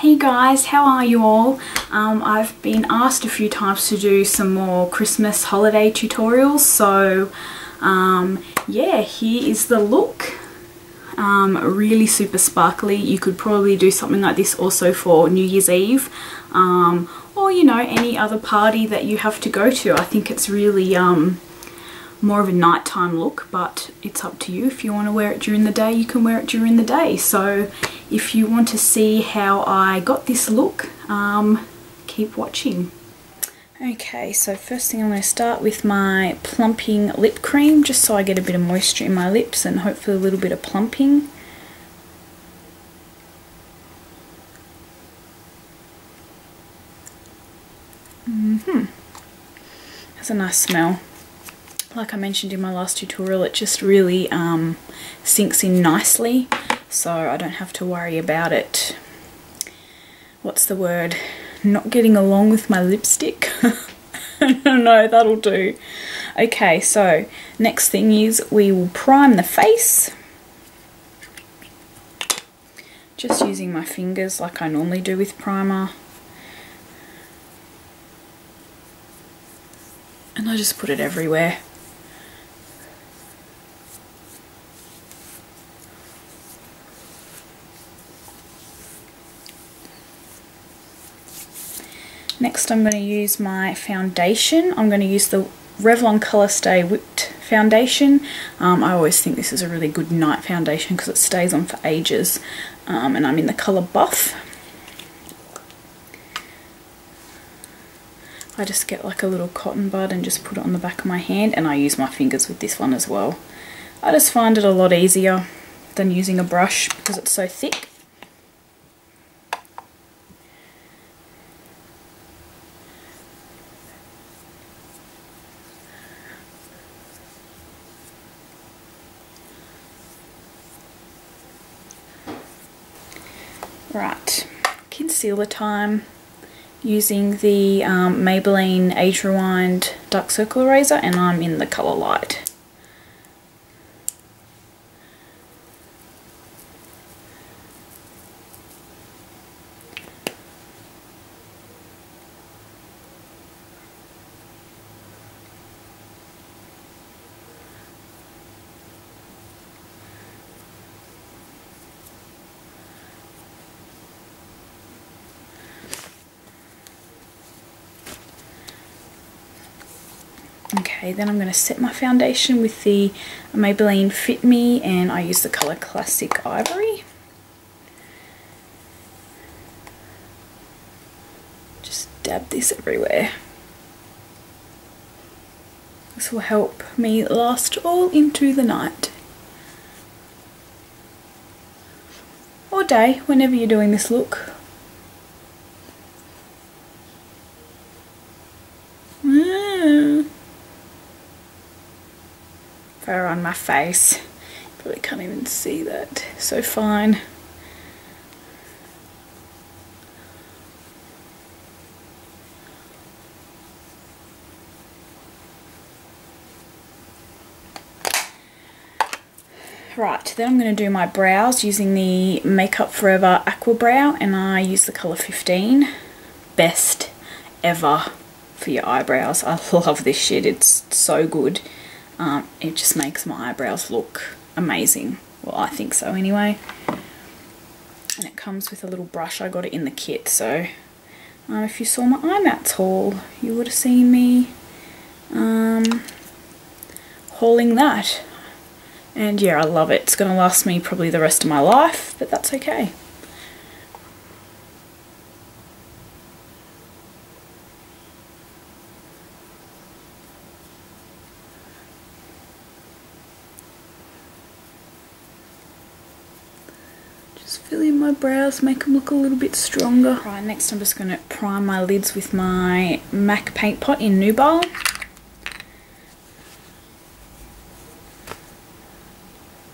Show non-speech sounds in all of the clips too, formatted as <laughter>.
Hey guys, how are you all? Um, I've been asked a few times to do some more Christmas holiday tutorials, so um, yeah, here is the look. Um, really super sparkly. You could probably do something like this also for New Year's Eve um, or you know any other party that you have to go to. I think it's really um, more of a nighttime look but it's up to you if you want to wear it during the day you can wear it during the day so if you want to see how I got this look um, keep watching. Okay so first thing I'm going to start with my plumping lip cream just so I get a bit of moisture in my lips and hopefully a little bit of plumping. Mm-hmm. Has a nice smell. Like I mentioned in my last tutorial, it just really um, sinks in nicely so I don't have to worry about it. What's the word? Not getting along with my lipstick. <laughs> no, that'll do. Okay, so next thing is we will prime the face. Just using my fingers like I normally do with primer. And I just put it everywhere. Next I'm going to use my foundation. I'm going to use the Revlon Colorstay Whipped Foundation. Um, I always think this is a really good night foundation because it stays on for ages. Um, and I'm in the colour Buff. I just get like a little cotton bud and just put it on the back of my hand and I use my fingers with this one as well. I just find it a lot easier than using a brush because it's so thick. Right, concealer time using the um, Maybelline Age Rewind Dark Circle Eraser and I'm in the colour light. Okay, then I'm going to set my foundation with the Maybelline Fit Me and I use the colour Classic Ivory. Just dab this everywhere. This will help me last all into the night. Or day, whenever you're doing this look. fur on my face. Probably can't even see that so fine. Right, then I'm going to do my brows using the Makeup Forever Aqua Brow and I use the colour 15. Best ever for your eyebrows. I <laughs> love this shit, it's so good um, it just makes my eyebrows look amazing. Well, I think so anyway. And it comes with a little brush. I got it in the kit, so uh, if you saw my IMATS haul, you would have seen me um, hauling that. And yeah, I love it. It's going to last me probably the rest of my life, but that's okay. Fill in my brows, make them look a little bit stronger. Right, next I'm just going to prime my lids with my MAC Paint Pot in Nubile.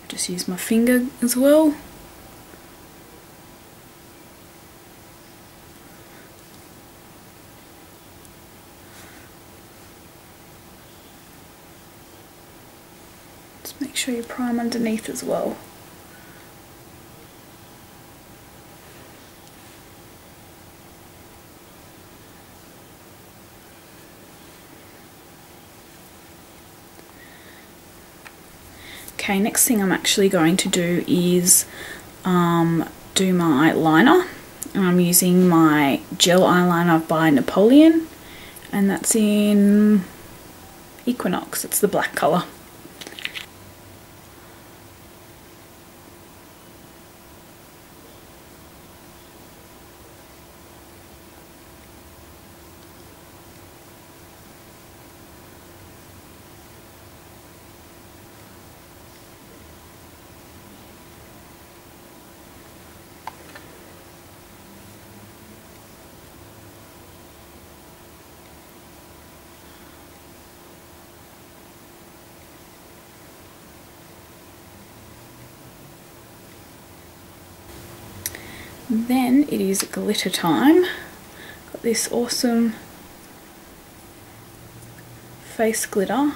Just use my finger as well. Just make sure you prime underneath as well. Okay, next thing I'm actually going to do is um, do my liner. And I'm using my gel eyeliner by Napoleon and that's in Equinox, it's the black colour. Then it is glitter time. Got this awesome face glitter.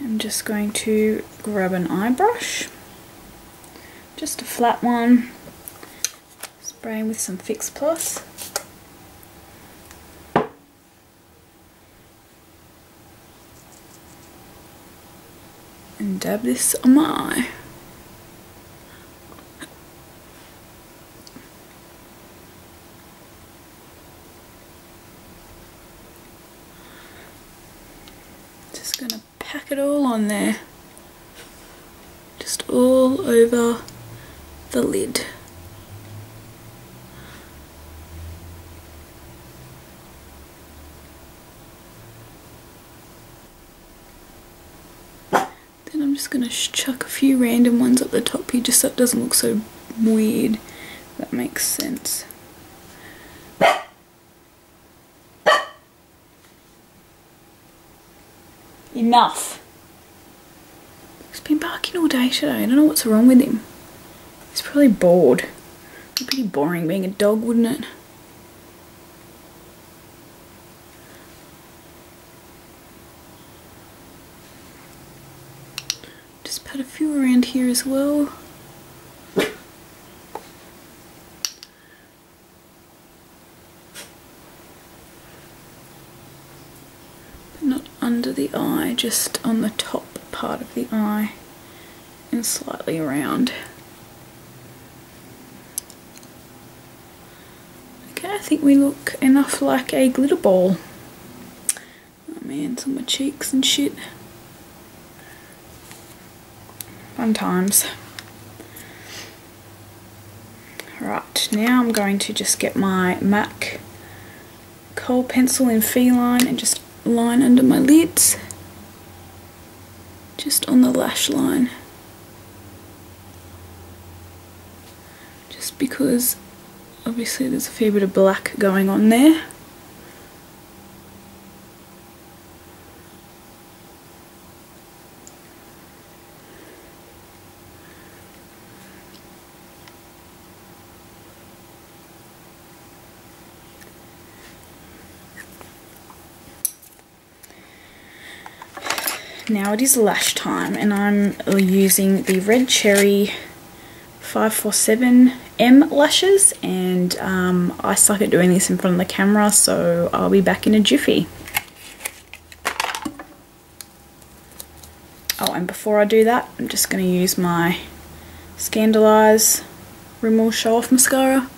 I'm just going to grab an eye brush, just a flat one, spraying with some Fix Plus. And dab this on my eye. Just gonna pack it all on there. Just all over the lid. Just going to chuck a few random ones up the top here just so it doesn't look so weird. That makes sense. Enough. He's been barking all day today. I don't know what's wrong with him. He's probably bored. It'd be boring being a dog, wouldn't it? Had a few around here as well. But not under the eye, just on the top part of the eye and slightly around. Okay, I think we look enough like a glitter ball. Oh man, it's on my cheeks and shit. Fun times. Right, now I'm going to just get my MAC kohl pencil in feline and just line under my lids. Just on the lash line. Just because obviously there's a fair bit of black going on there. Now it is lash time and I'm using the Red Cherry 547M lashes and um, I suck at doing this in front of the camera so I'll be back in a jiffy. Oh and before I do that I'm just going to use my Scandaleyes Rimmel Show Off Mascara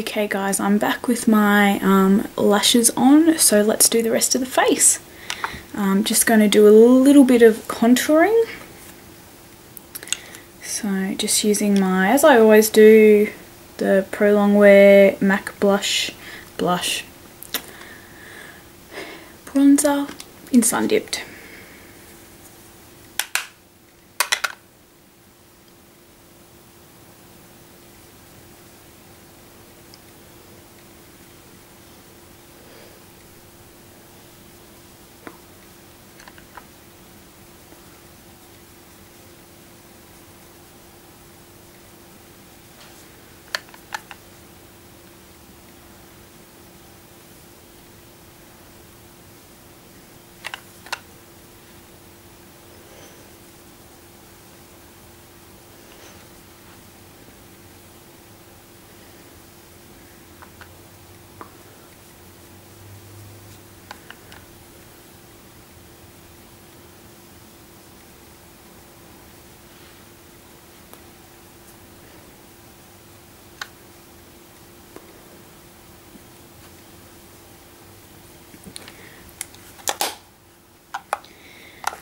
Okay guys, I'm back with my um, lashes on, so let's do the rest of the face. I'm just going to do a little bit of contouring. So just using my, as I always do, the Pro Longwear MAC Blush, blush, bronzer in Sun Dipped.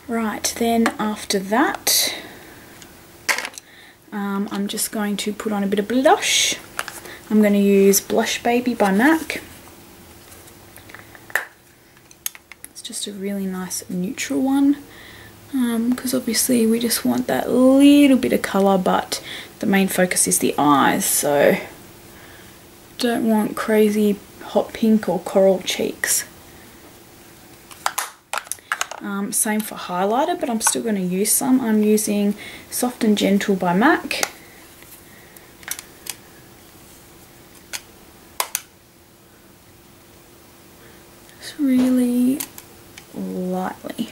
Right, then after that, um, I'm just going to put on a bit of blush. I'm going to use Blush Baby by MAC. It's just a really nice neutral one because um, obviously we just want that little bit of colour but the main focus is the eyes so don't want crazy hot pink or coral cheeks. Um, same for highlighter, but I'm still going to use some. I'm using Soft and Gentle by MAC. Just really lightly.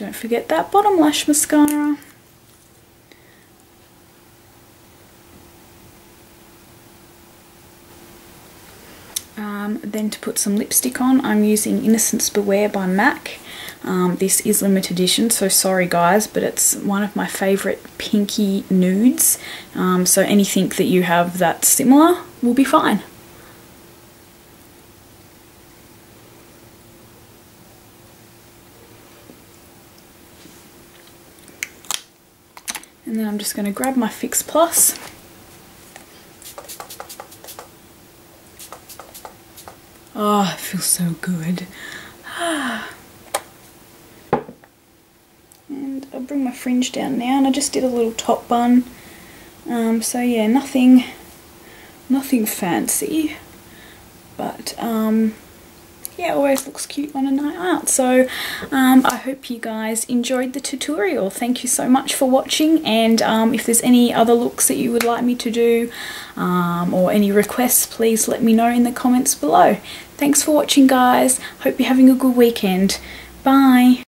Don't forget that bottom lash mascara. Um, then to put some lipstick on, I'm using Innocence Beware by MAC. Um, this is limited edition, so sorry guys, but it's one of my favourite pinky nudes. Um, so anything that you have that's similar will be fine. And then I'm just going to grab my Fix Plus. Oh, it feels so good. <sighs> and I'll bring my fringe down now and I just did a little top bun. Um, so yeah, nothing, nothing fancy. But um, yeah, always looks cute on a night out. So um, I hope you guys enjoyed the tutorial. Thank you so much for watching and um, if there's any other looks that you would like me to do um, or any requests, please let me know in the comments below. Thanks for watching guys. Hope you're having a good weekend. Bye.